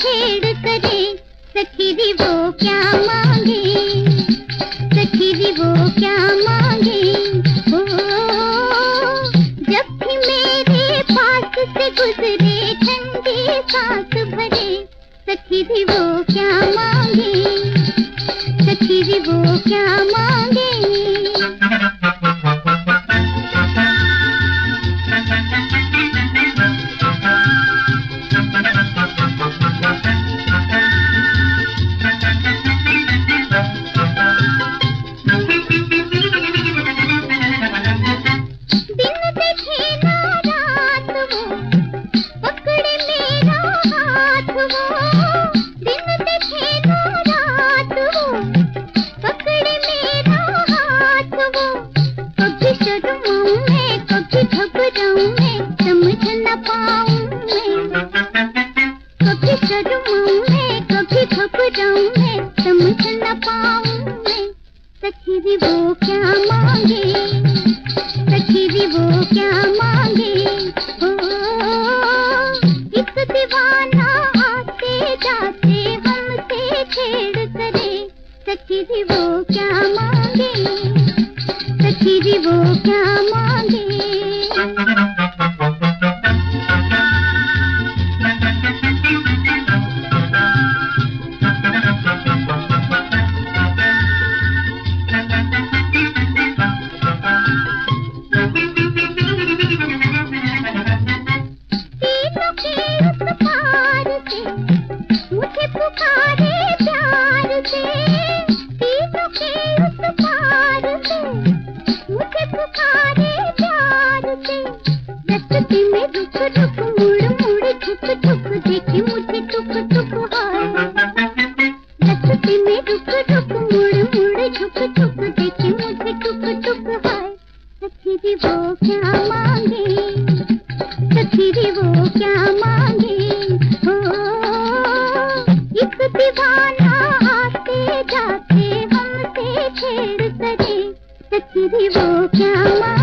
چھیڑ کرے سکھی دی وہ کیا مانگے سکھی دی وہ کیا مانگے جب بھی میرے پاس سے گزرے ٹھنڈی سانس بھرے سکھی دی وہ کیا مانگے کبھی شرماؤں میں کبھی گھبراؤں میں سمجھ نہ پاؤں میں سکھی بھی وہ کیا مانگے سکھی بھی وہ کیا مانگے او ایک دیوانہ آتے جاتے ہم سے چھیڑ کرے سکھی بھی وہ کیا مانگے سکھی بھی وہ کیا مانگے جھک دیکھے مجھے ٹک ٹک ہائے میں رک رک مڑ مڑ جھک جھک دیکھے مجھے ٹک ٹک ہائے سکھی بھی وہ کیا مانگے سکھی بھی وہ کیا مانگے ہو ایک دیوانہ آتے جاتے ہم سے چھیڑ کرے بھی وہ کیا مانگے